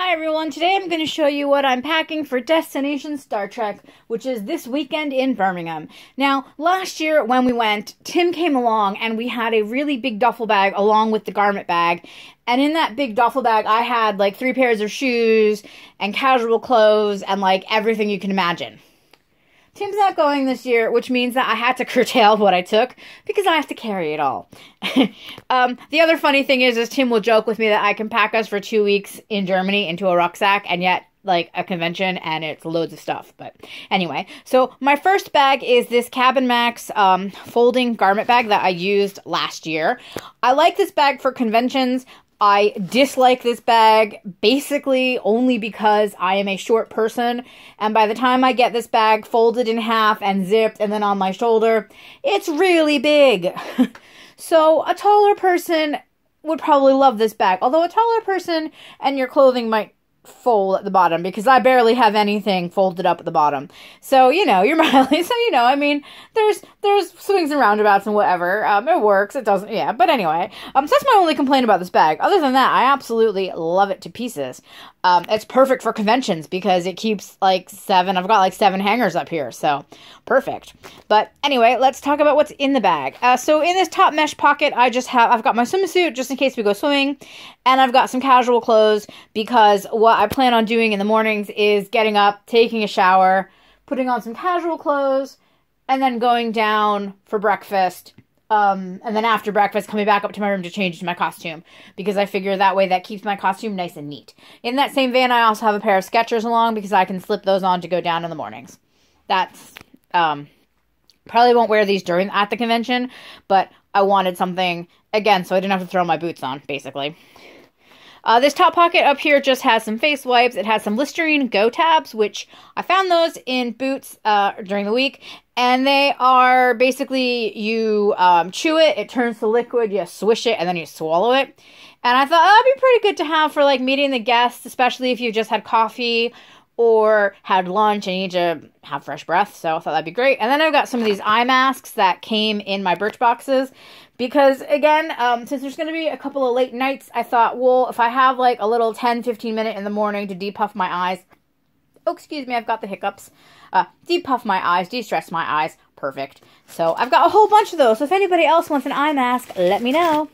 Hi everyone, today I'm going to show you what I'm packing for Destination Star Trek, which is this weekend in Birmingham. Now, last year when we went, Tim came along and we had a really big duffel bag along with the garment bag. And in that big duffel bag, I had like three pairs of shoes and casual clothes and like everything you can imagine. Tim's not going this year, which means that I had to curtail what I took because I have to carry it all. um, the other funny thing is, is Tim will joke with me that I can pack us for two weeks in Germany into a rucksack, and yet like a convention and it's loads of stuff. But anyway, so my first bag is this Cabin Max um, folding garment bag that I used last year. I like this bag for conventions. I dislike this bag basically only because I am a short person, and by the time I get this bag folded in half and zipped and then on my shoulder, it's really big. so, a taller person would probably love this bag, although a taller person and your clothing might fold at the bottom because I barely have anything folded up at the bottom. So, you know, you're Miley. So, you know, I mean, there's there's swings and roundabouts and whatever. Um, it works. It doesn't. Yeah. But anyway, um, so that's my only complaint about this bag. Other than that, I absolutely love it to pieces. Um, it's perfect for conventions because it keeps like seven. I've got like seven hangers up here, so perfect. But anyway, let's talk about what's in the bag. Uh, so in this top mesh pocket, I just have I've got my swimsuit just in case we go swimming, and I've got some casual clothes because what I plan on doing in the mornings is getting up, taking a shower, putting on some casual clothes, and then going down for breakfast um, and then after breakfast, coming back up to my room to change into my costume because I figure that way that keeps my costume nice and neat. In that same van, I also have a pair of Skechers along because I can slip those on to go down in the mornings. That's um, probably won't wear these during at the convention, but I wanted something again so I didn't have to throw my boots on basically. Uh, this top pocket up here just has some face wipes. It has some Listerine Go tabs, which I found those in Boots uh, during the week. And they are basically you um, chew it, it turns to liquid, you swish it, and then you swallow it. And I thought oh, that'd be pretty good to have for like meeting the guests, especially if you just had coffee or had lunch and need to have fresh breath. So I thought that'd be great. And then I've got some of these eye masks that came in my Birch boxes because again, um, since there's going to be a couple of late nights, I thought, well, if I have like a little 10, 15 minute in the morning to depuff my eyes, oh, excuse me, I've got the hiccups, uh, depuff my eyes, de-stress my eyes, perfect. So I've got a whole bunch of those. So if anybody else wants an eye mask, let me know.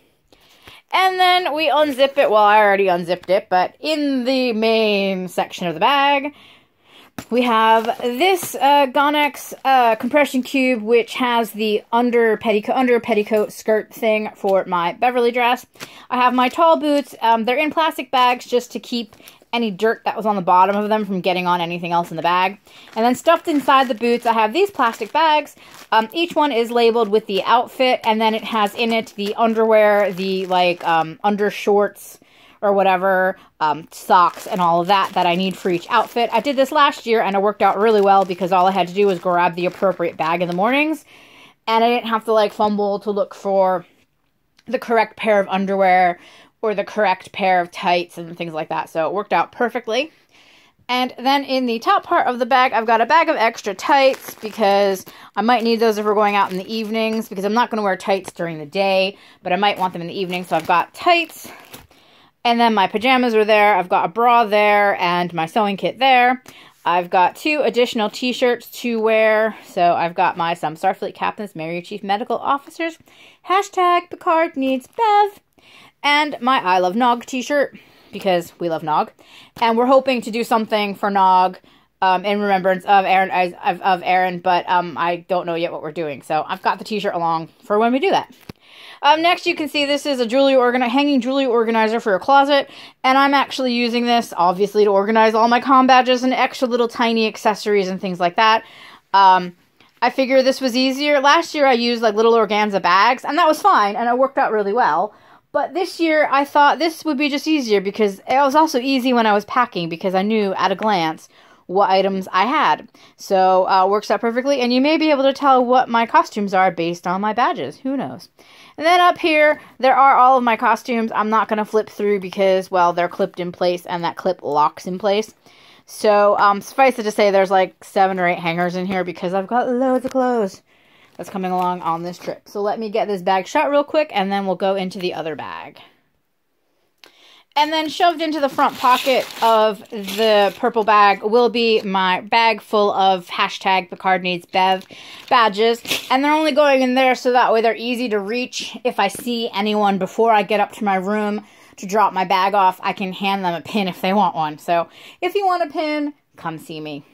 And then we unzip it. Well, I already unzipped it, but in the main section of the bag, we have this uh, Gonex uh, compression cube, which has the under petticoat, under petticoat skirt thing for my Beverly dress. I have my tall boots. Um, they're in plastic bags just to keep any dirt that was on the bottom of them from getting on anything else in the bag. And then stuffed inside the boots, I have these plastic bags. Um, each one is labeled with the outfit, and then it has in it the underwear, the like um, undershorts or whatever, um, socks and all of that that I need for each outfit. I did this last year and it worked out really well because all I had to do was grab the appropriate bag in the mornings and I didn't have to like fumble to look for the correct pair of underwear or the correct pair of tights and things like that. So it worked out perfectly. And then in the top part of the bag, I've got a bag of extra tights because I might need those if we're going out in the evenings because I'm not going to wear tights during the day, but I might want them in the evening. So I've got tights. And then my pajamas are there. I've got a bra there and my sewing kit there. I've got two additional t-shirts to wear. So I've got my Some Starfleet Captains Marry Chief Medical Officers. Hashtag Picard needs Bev and my I Love Nog t-shirt because we love Nog. And we're hoping to do something for Nog um, in remembrance of Aron, of, of Aron, but um, I don't know yet what we're doing. So I've got the t-shirt along for when we do that. Um, next, you can see this is a jewelry organi- hanging jewelry organizer for your closet, and I'm actually using this, obviously, to organize all my com badges and extra little tiny accessories and things like that. Um, I figure this was easier. Last year, I used like little organza bags, and that was fine, and it worked out really well. But this year, I thought this would be just easier because it was also easy when I was packing because I knew at a glance what items I had. So uh, works out perfectly, and you may be able to tell what my costumes are based on my badges. Who knows? And then up here, there are all of my costumes. I'm not going to flip through because, well, they're clipped in place, and that clip locks in place. So um, suffice it to say, there's like seven or eight hangers in here because I've got loads of clothes that's coming along on this trip. So let me get this bag shut real quick and then we'll go into the other bag. And then shoved into the front pocket of the purple bag will be my bag full of hashtag Picard Needs Bev badges. And they're only going in there so that way they're easy to reach. If I see anyone before I get up to my room to drop my bag off, I can hand them a pin if they want one. So if you want a pin, come see me.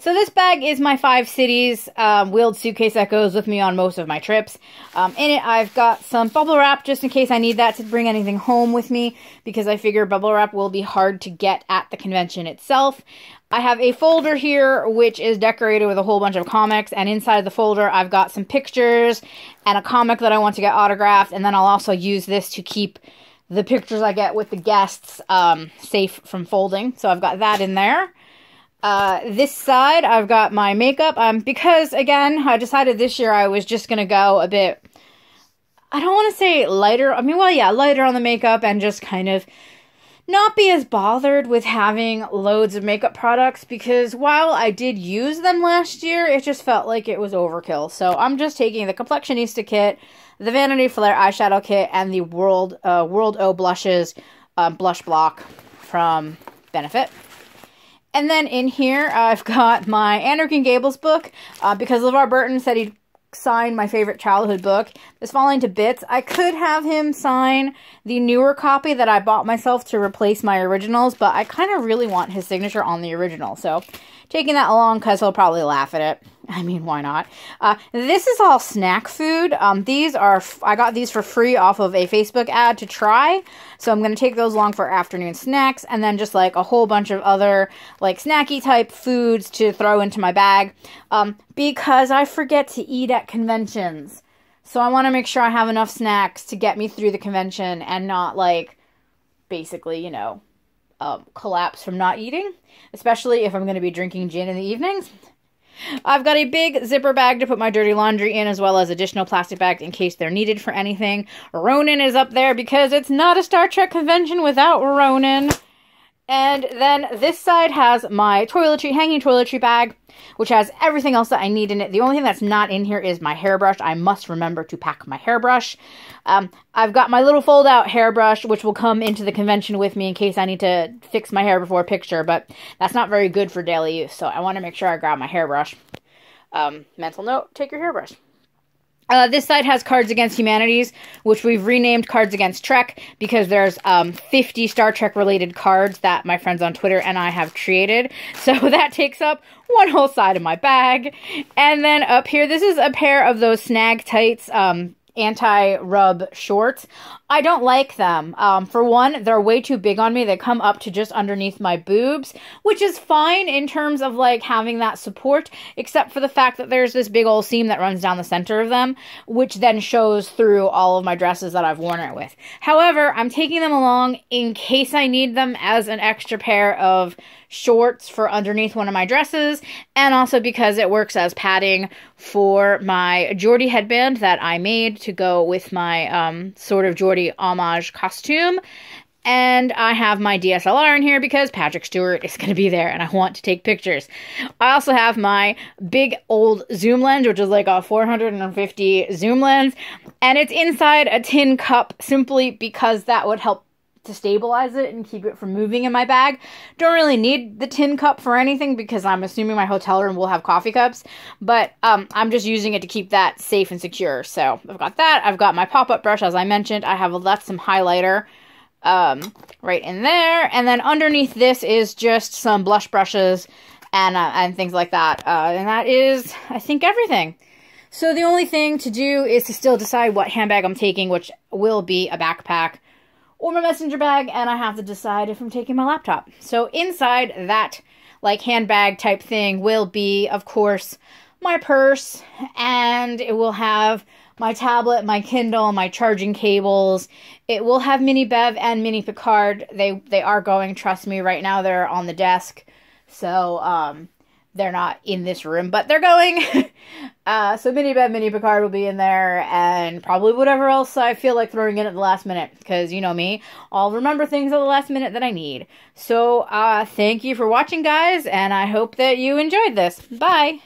So this bag is my Five Cities um, wheeled suitcase that goes with me on most of my trips. Um, in it, I've got some bubble wrap just in case I need that to bring anything home with me because I figure bubble wrap will be hard to get at the convention itself. I have a folder here which is decorated with a whole bunch of comics and inside the folder I've got some pictures and a comic that I want to get autographed and then I'll also use this to keep the pictures I get with the guests um, safe from folding. So I've got that in there. Uh, this side, I've got my makeup. Um, because again, I decided this year I was just gonna go a bit. I don't want to say lighter. I mean, well, yeah, lighter on the makeup and just kind of not be as bothered with having loads of makeup products because while I did use them last year, it just felt like it was overkill. So I'm just taking the Complexionista kit, the Vanity Flair eyeshadow kit, and the World uh, World O Blushes uh, blush block from Benefit. And then in here, I've got my Anne Gables book uh, because LeVar Burton said he'd sign my favorite childhood book. It's falling to bits. I could have him sign the newer copy that I bought myself to replace my originals, but I kind of really want his signature on the original. So taking that along because he'll probably laugh at it. I mean, why not? Uh, this is all snack food. Um, these are, I got these for free off of a Facebook ad to try. So I'm going to take those along for afternoon snacks and then just like a whole bunch of other like snacky type foods to throw into my bag. Um, because I forget to eat at conventions. So I want to make sure I have enough snacks to get me through the convention and not like basically, you know, um, collapse from not eating, especially if I'm going to be drinking gin in the evenings. I've got a big zipper bag to put my dirty laundry in, as well as additional plastic bags in case they're needed for anything. Ronan is up there because it's not a Star Trek convention without Ronan. And then this side has my toiletry, hanging toiletry bag, which has everything else that I need in it. The only thing that's not in here is my hairbrush. I must remember to pack my hairbrush. Um, I've got my little fold out hairbrush, which will come into the convention with me in case I need to fix my hair before a picture, but that's not very good for daily use. So I want to make sure I grab my hairbrush. Um, mental note, take your hairbrush. Uh, this side has Cards Against Humanities, which we've renamed Cards Against Trek because there's um, 50 Star Trek related cards that my friends on Twitter and I have created. So that takes up one whole side of my bag. And then up here, this is a pair of those snag tights, um, anti-rub shorts. I don't like them. Um, for one, they're way too big on me. They come up to just underneath my boobs, which is fine in terms of like having that support, except for the fact that there's this big old seam that runs down the center of them, which then shows through all of my dresses that I've worn it with. However, I'm taking them along in case I need them as an extra pair of shorts for underneath one of my dresses, and also because it works as padding for my Geordi headband that I made to go with my um, sort of Geordi homage costume. And I have my DSLR in here because Patrick Stewart is going to be there and I want to take pictures. I also have my big old zoom lens, which is like a 450 zoom lens, and it's inside a tin cup simply because that would help to stabilize it and keep it from moving in my bag. Don't really need the tin cup for anything because I'm assuming my hotel room will have coffee cups, but um, I'm just using it to keep that safe and secure. So I've got that. I've got my pop-up brush, as I mentioned. I have left some highlighter um, right in there. And then underneath this is just some blush brushes and, uh, and things like that. Uh, and that is, I think, everything. So the only thing to do is to still decide what handbag I'm taking, which will be a backpack or my messenger bag, and I have to decide if I'm taking my laptop. So inside that like handbag type thing will be, of course, my purse, and it will have my tablet, my Kindle, my charging cables. It will have Mini Bev and Mini Picard. They they are going, trust me, right now they're on the desk. So um they're not in this room, but they're going. uh, so Mini Bev, Mini Picard will be in there, and probably whatever else I feel like throwing in at the last minute, because you know me, I'll remember things at the last minute that I need. So uh, thank you for watching, guys, and I hope that you enjoyed this. Bye!